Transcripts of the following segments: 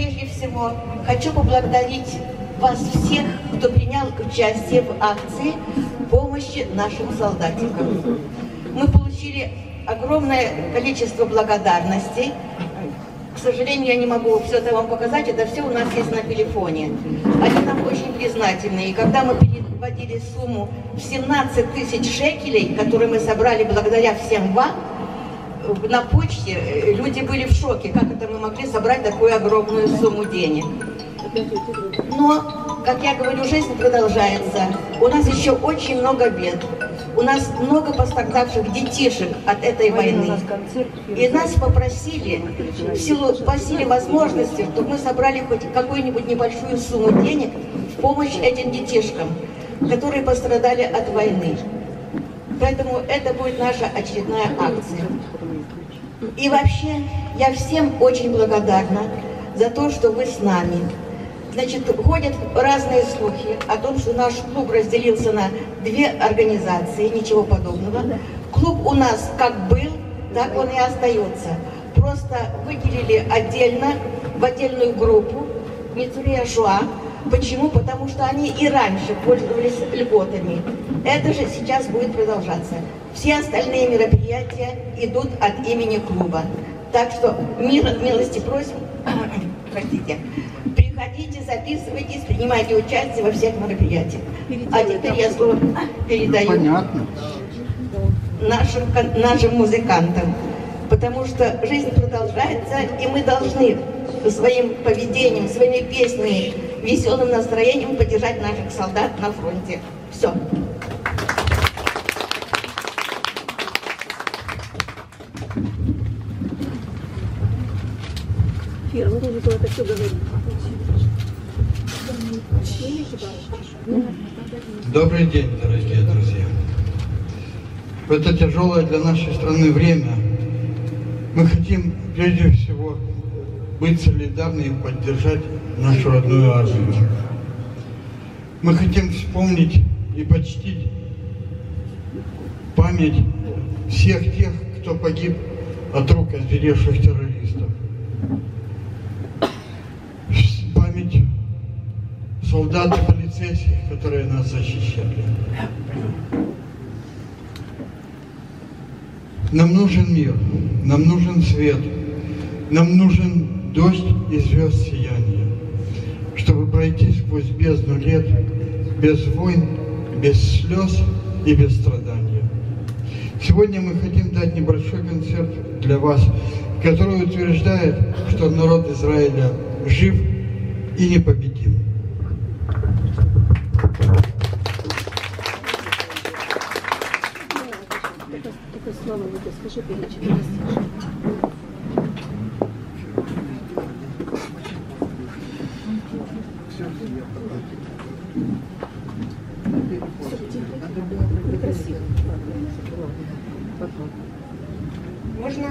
прежде всего хочу поблагодарить вас всех, кто принял участие в акции помощи нашим солдатикам. Мы получили огромное количество благодарностей. К сожалению, я не могу все это вам показать, это все у нас есть на телефоне. Они нам очень признательны. И когда мы переводили сумму в 17 тысяч шекелей, которые мы собрали благодаря всем вам, на почте э, люди были в шоке, как это мы могли собрать такую огромную сумму денег. Но, как я говорю, жизнь продолжается. У нас еще очень много бед. У нас много пострадавших детишек от этой войны. И нас попросили, в силу, по силе возможности, чтобы мы собрали хоть какую-нибудь небольшую сумму денег в помощь этим детишкам, которые пострадали от войны. Поэтому это будет наша очередная акция. И вообще, я всем очень благодарна за то, что вы с нами. Значит, ходят разные слухи о том, что наш клуб разделился на две организации, ничего подобного. Клуб у нас как был, так он и остается. Просто выделили отдельно, в отдельную группу Мицурия Жуа. Почему? Потому что они и раньше пользовались льготами. Это же сейчас будет продолжаться. Все остальные мероприятия идут от имени клуба. Так что мир, милости просим, простите, приходите, записывайтесь, принимайте участие во всех мероприятиях. А теперь я слово передаю Понятно. нашим, нашим музыкантам. Потому что жизнь продолжается, и мы должны своим поведением, своими песнями, веселым настроением поддержать наших солдат на фронте. Все. Фира, мы тоже это все говорим. Добрый день, дорогие друзья. В это тяжелое для нашей страны время мы хотим прежде всего быть солидарны и поддержать нашу родную армию. Мы хотим вспомнить и почтить память всех тех, кто погиб от рук озверевших террористов. Солдат и полицейских, которые нас защищали. Нам нужен мир, нам нужен свет, нам нужен дождь и звезд сияния, чтобы пройти сквозь бездну лет без войн, без слез и без страдания. Сегодня мы хотим дать небольшой концерт для вас, который утверждает, что народ Израиля жив и непобедим. Только слово вот скажи, перечитай. Можно?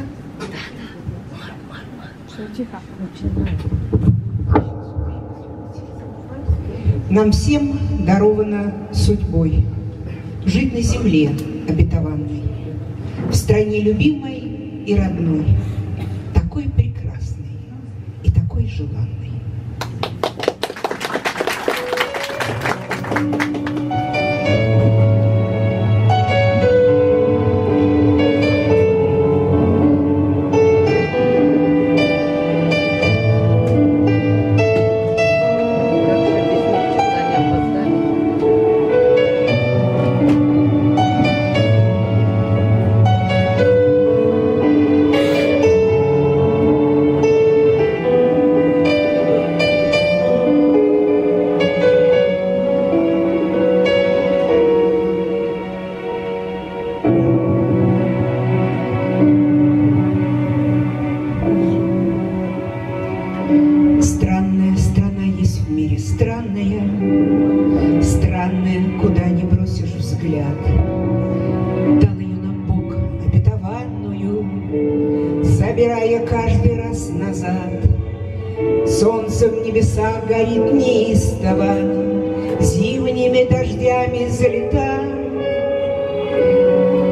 Нам всем даровано судьбой жить на земле обетованной, стране любимой и родной, взгляд. Ее нам Бог обетованную, забирая каждый раз назад. Солнце в небесах горит неистово, зимними дождями залета.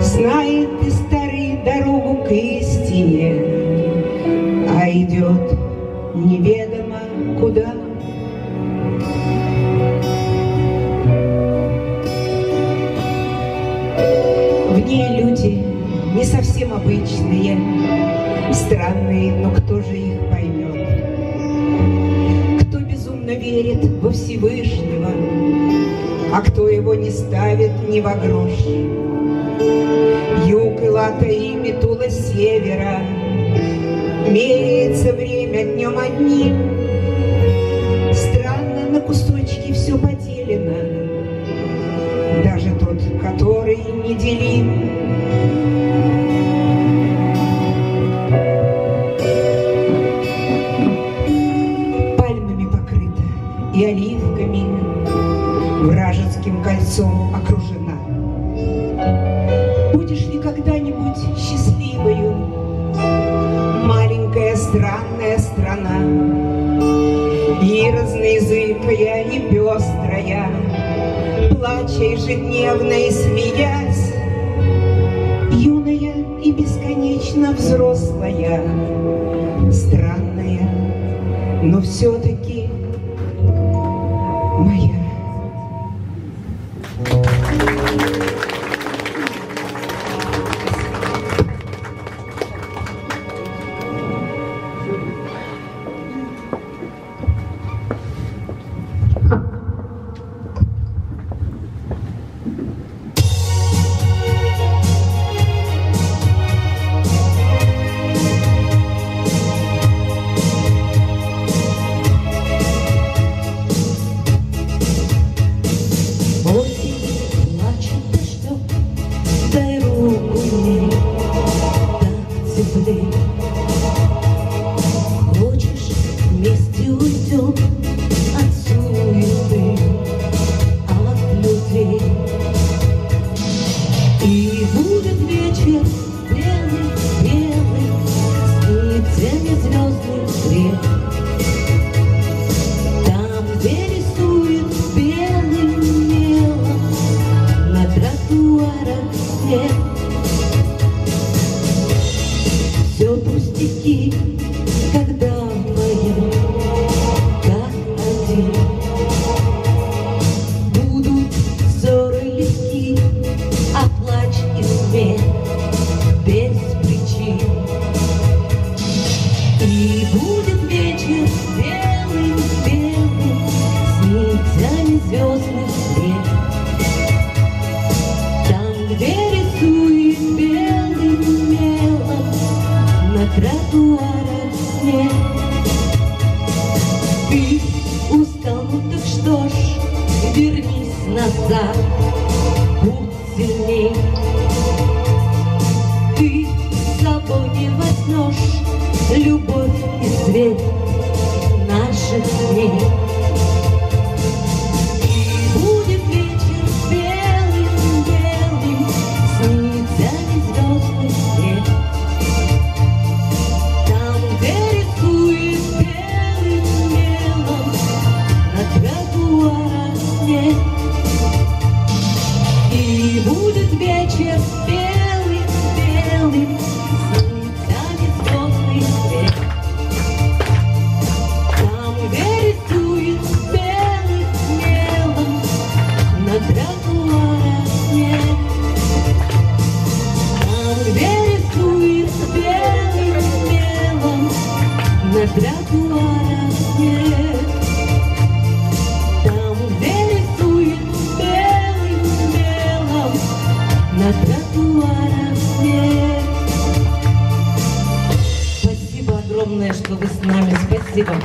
Знает ты старый дорогу к истине, а идет неведомо Всевышнего, а кто его не ставит ни во грош. Юг и лата и метула севера, меряется время днем одним, Конечно, взрослая, странная, но все-таки огромное, что вы с нами. Спасибо.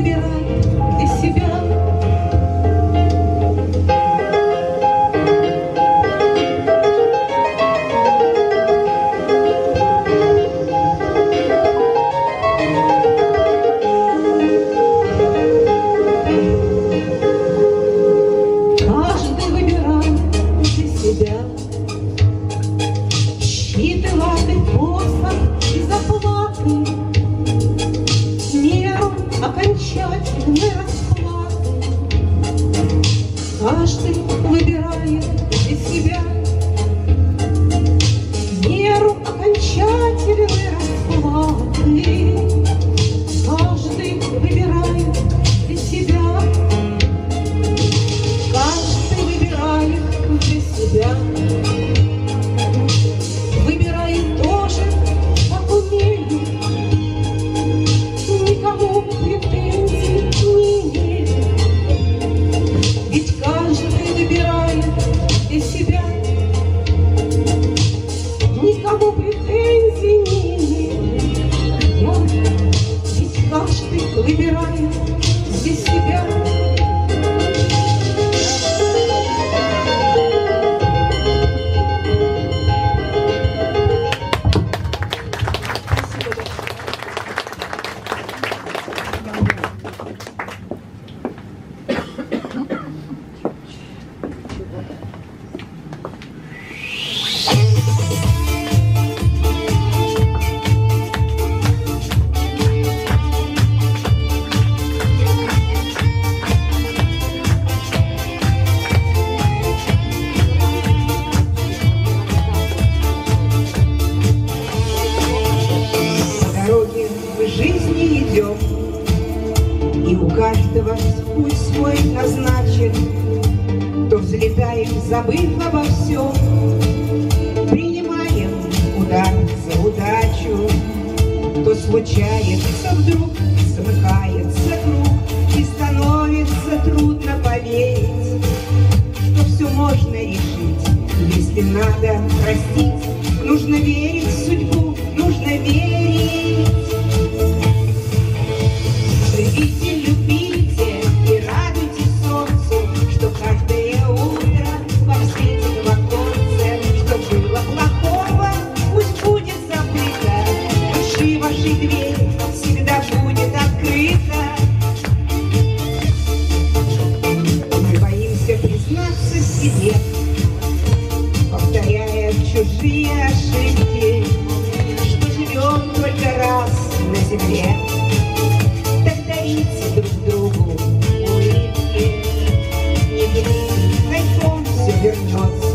Выбирает для себя. Все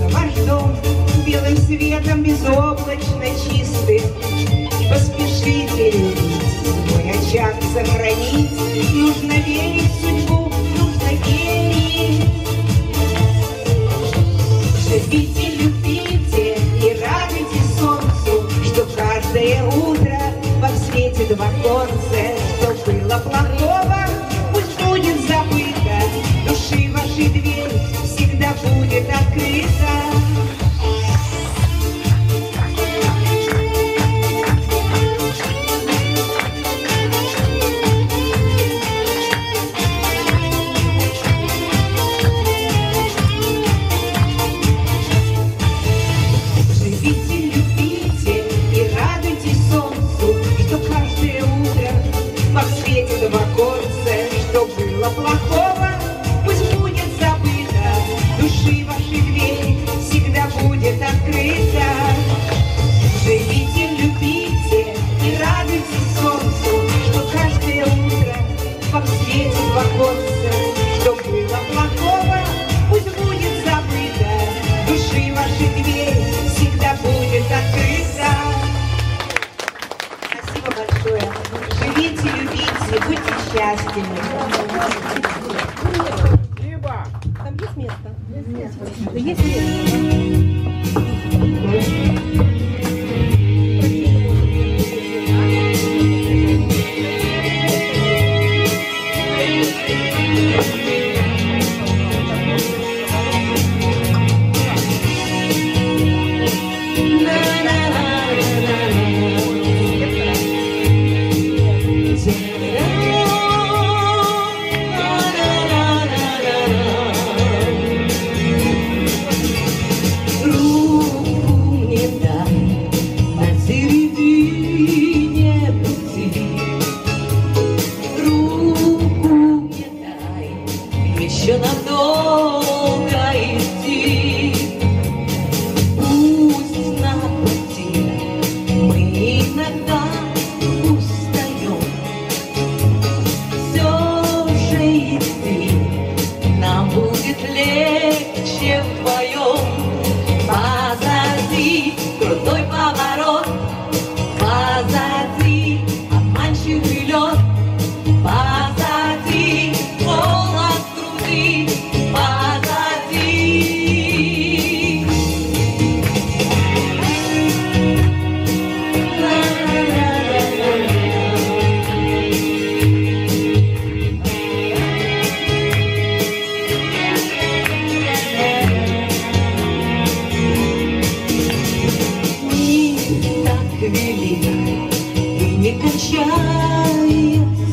так велик и не кончается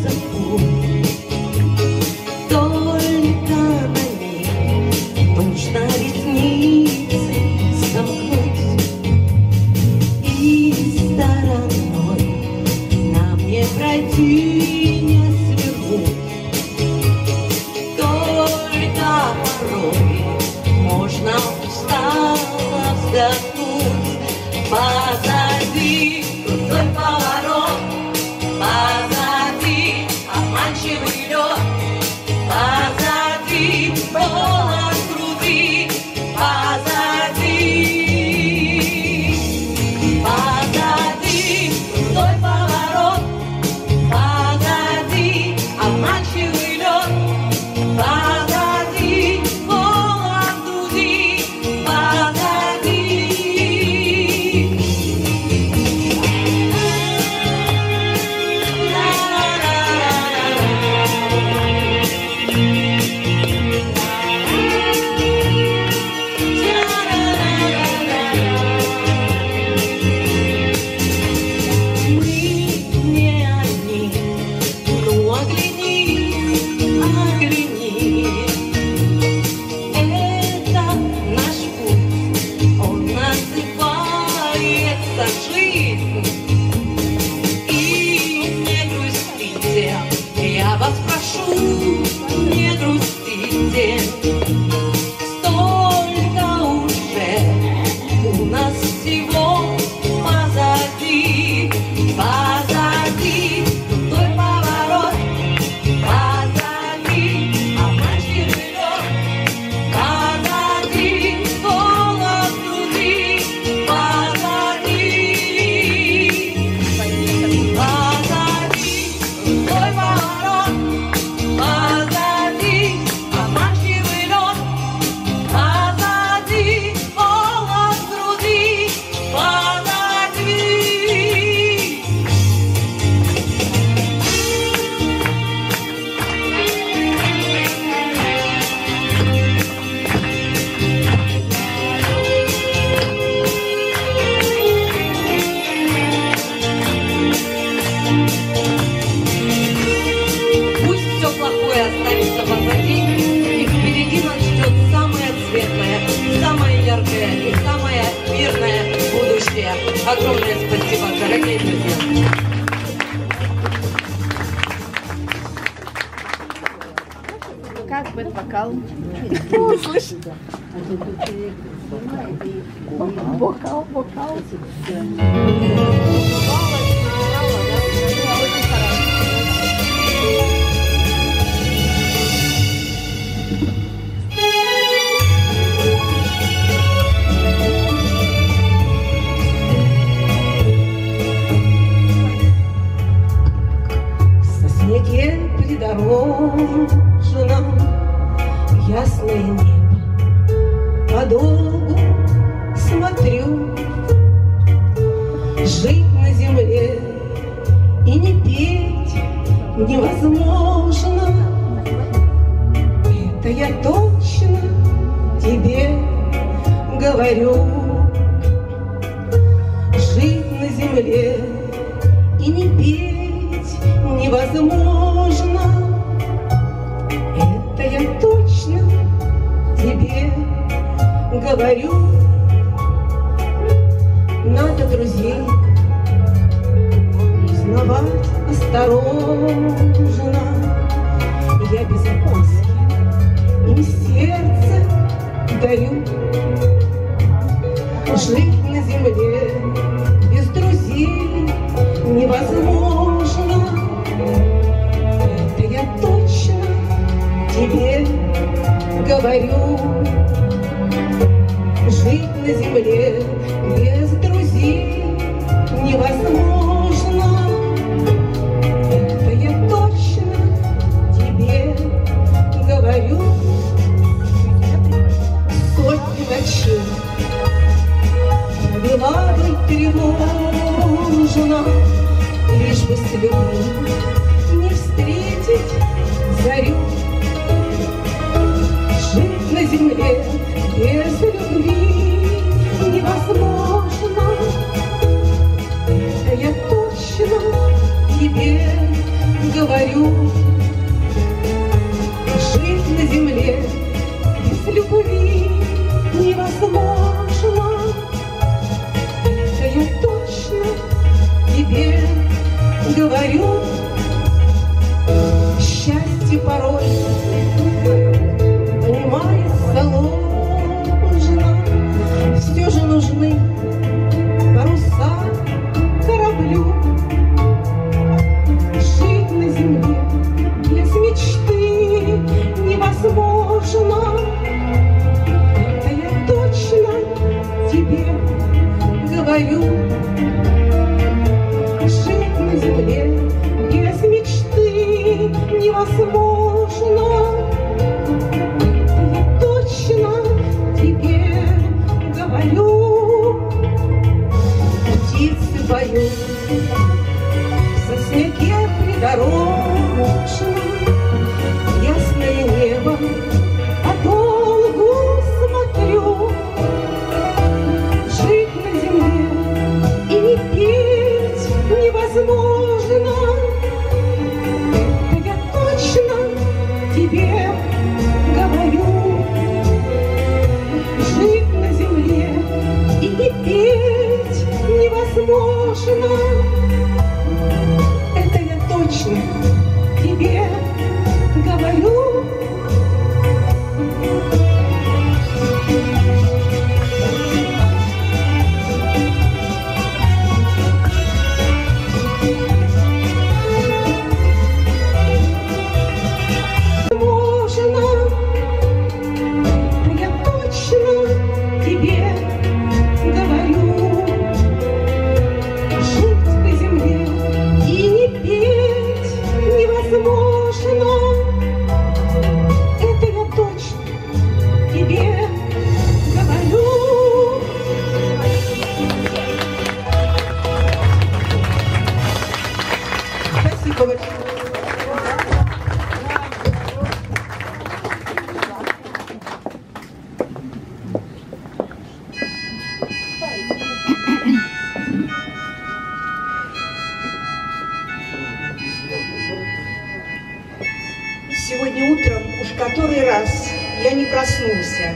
вернулся,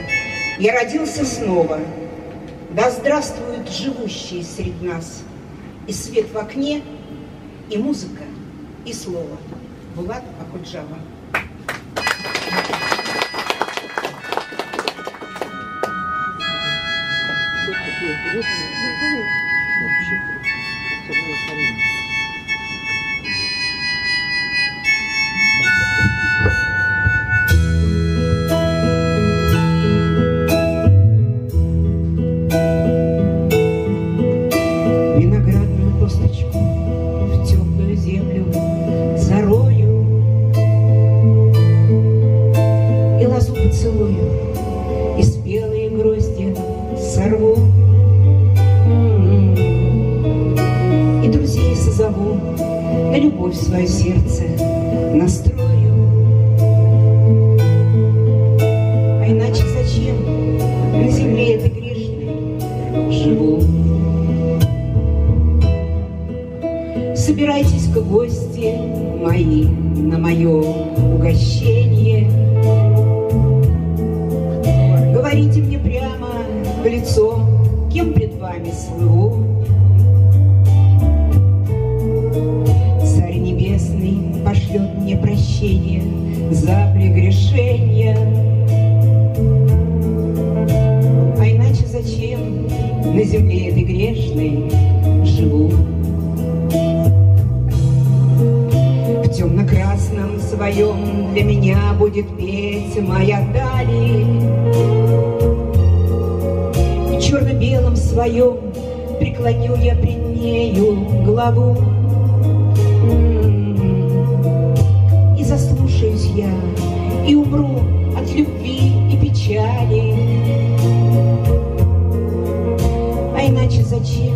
я родился снова. Да здравствуют живущие среди нас. И свет в окне, и музыка, и слово. Булат Акуджава. Thank you. на земле этой грешной живу. В темно-красном своем для меня будет петь моя дали. В черно-белом своем преклоню я пред нею главу. М-м-м. И заслушаюсь я, и умру от любви и печали. зачем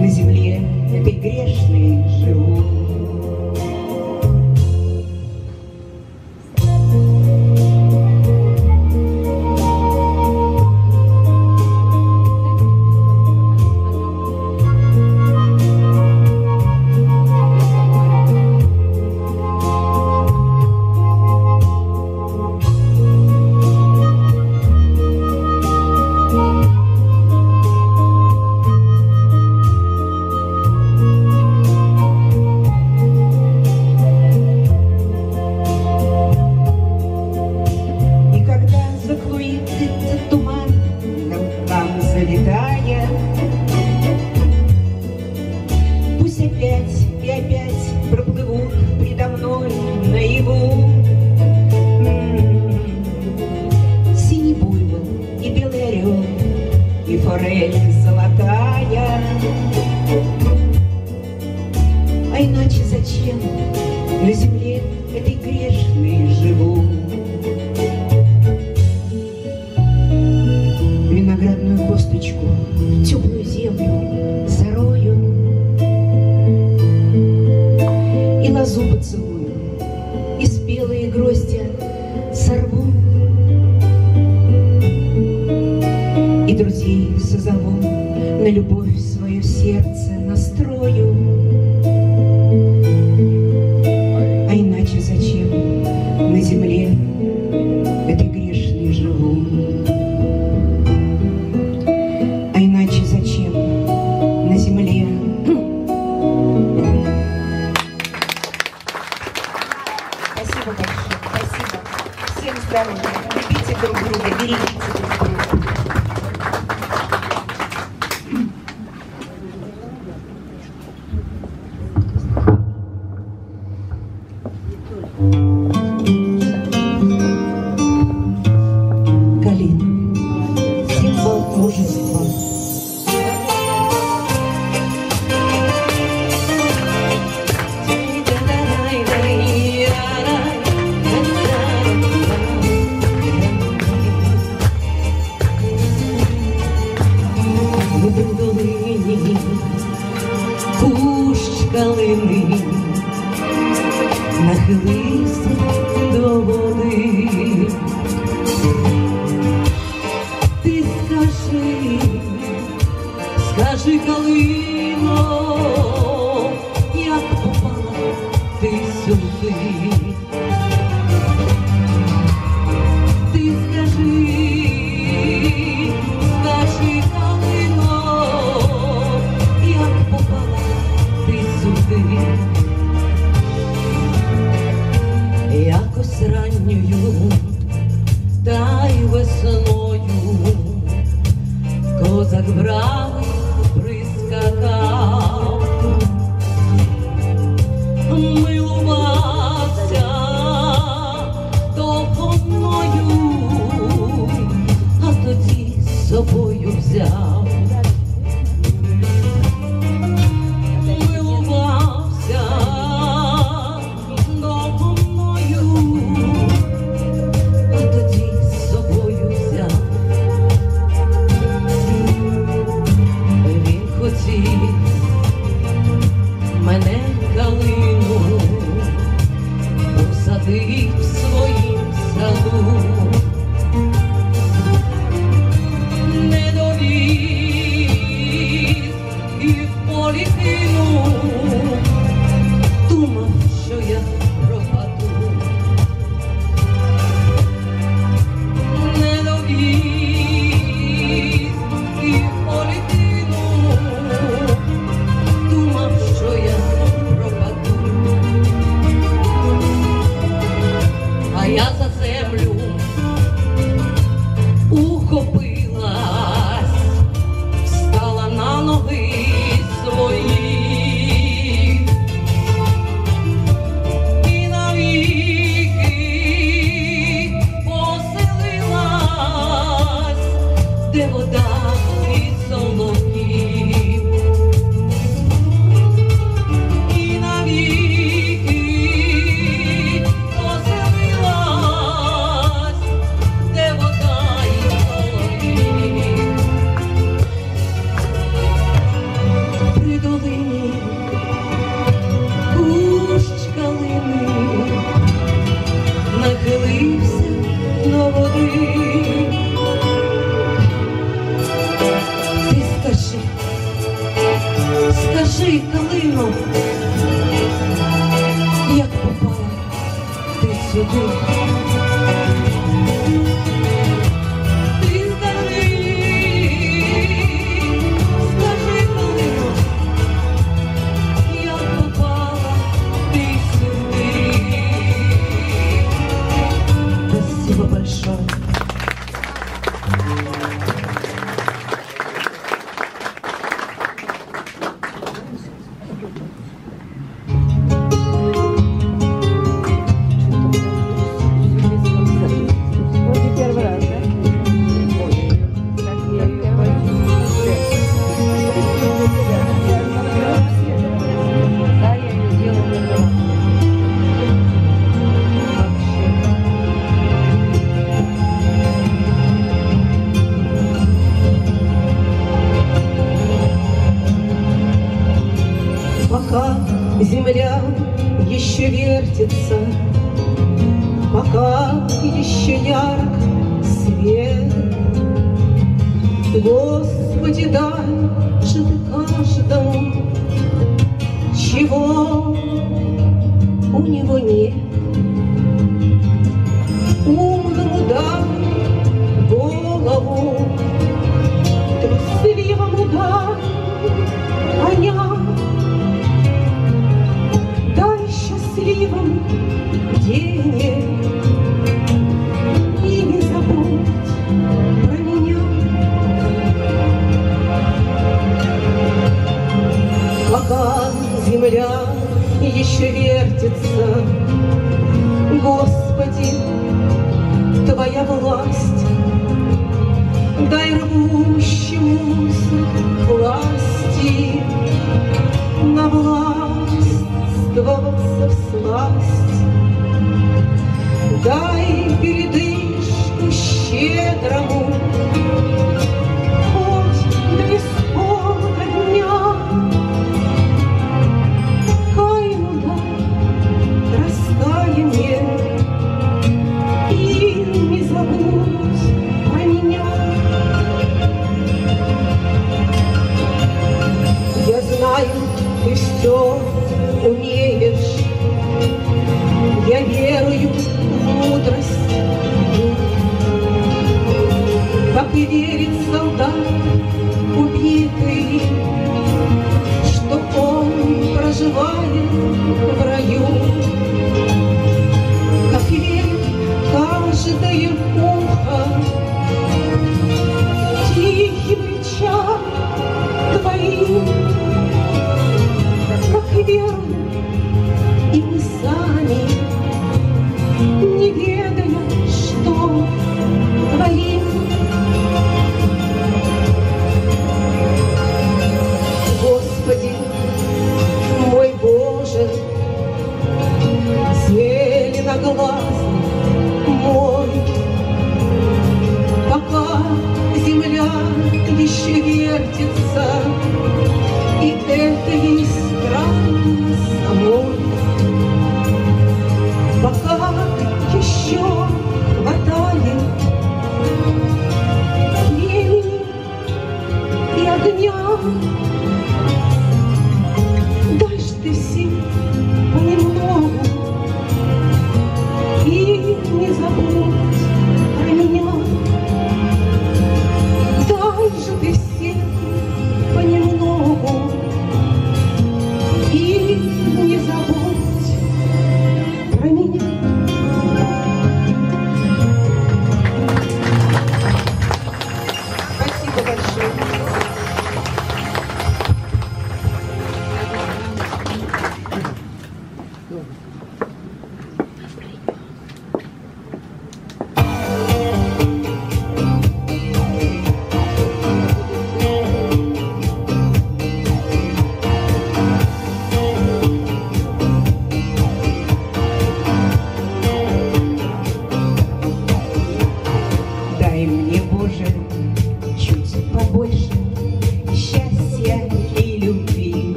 на земле этой грешной А иначе зачем на земле этой грешной живу? Виноградную косточку, теплую землю зарою. И лозу поцелую, и спелые гроздья сорву. И друзей созову на любовь. галини, нахили.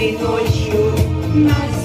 Лунной ночью. настежь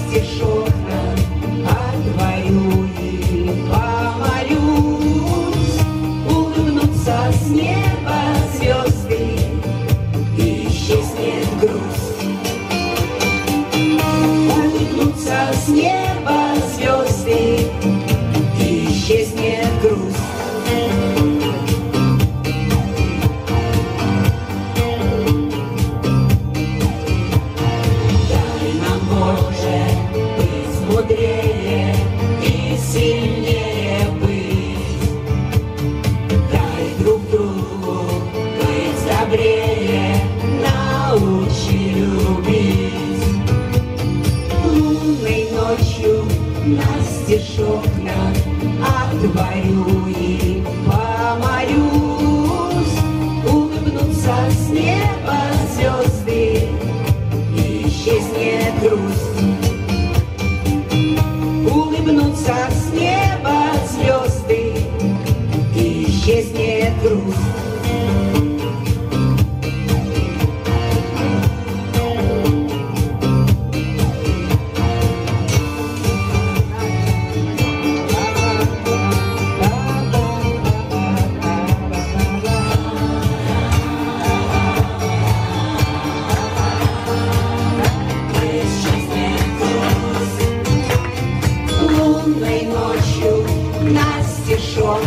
на стишок.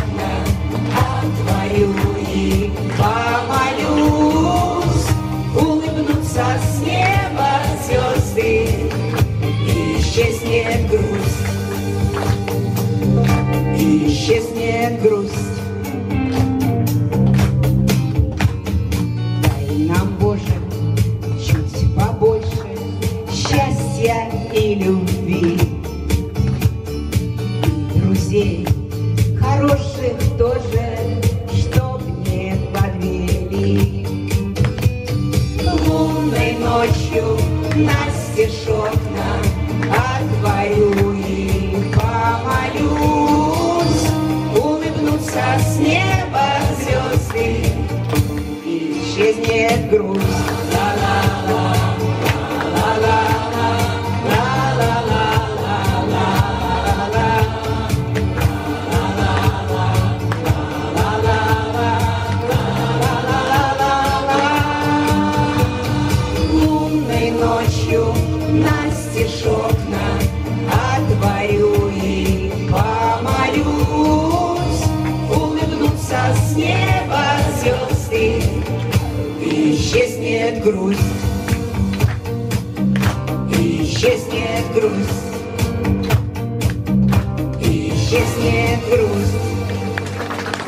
исчезнет грусть.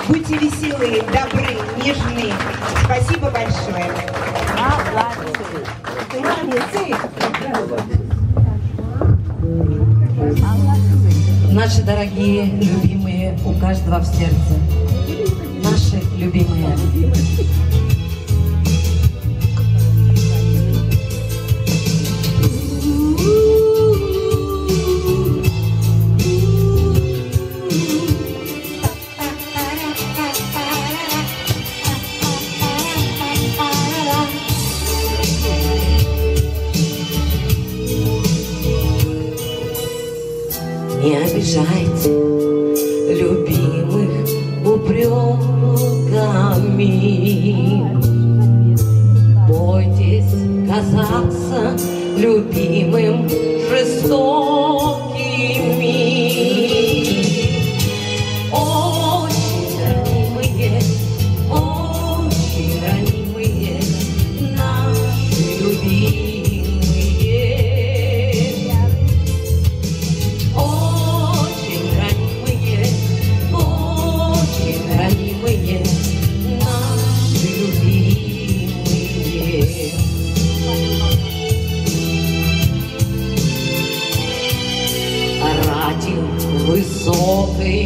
Будьте веселые, добры, нежны. Спасибо большое. Наши дорогие, любимые, у каждого в сердце. Наши любимые.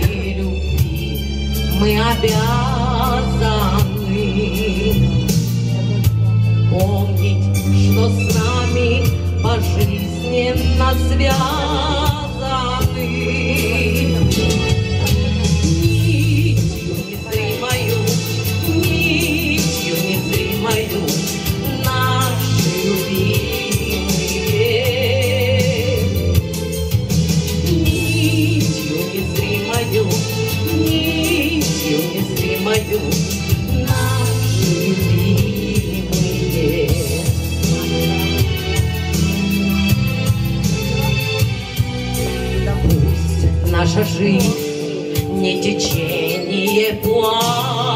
этой любви мы обязаны помнить, что с нами пожизненно связано. наша жизнь не течение плавает.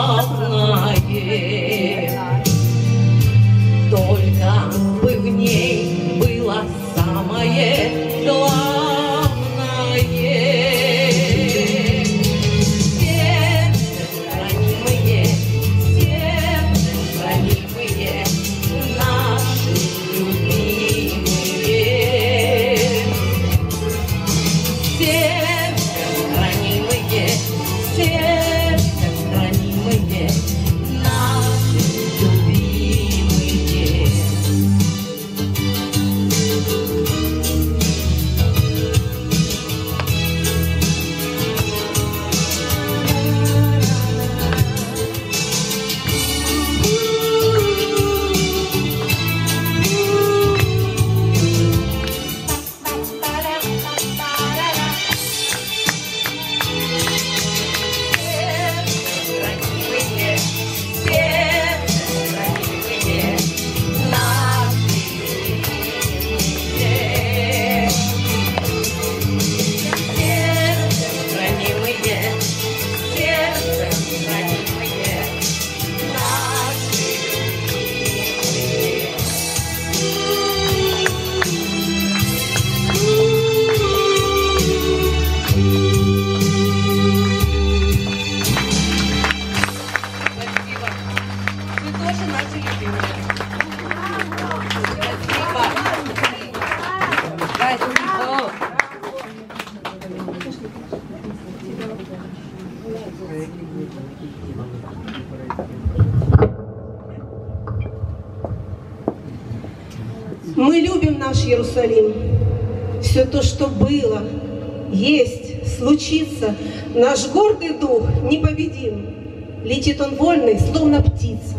Летит он вольный, словно птица,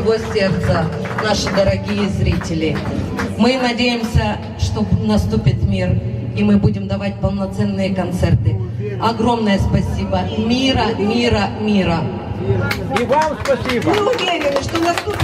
всего сердца наши дорогие зрители. Мы надеемся, что наступит мир, и мы будем давать полноценные концерты. Огромное спасибо. Мира, мира, мира. И вам спасибо. Мы уверены, что наступит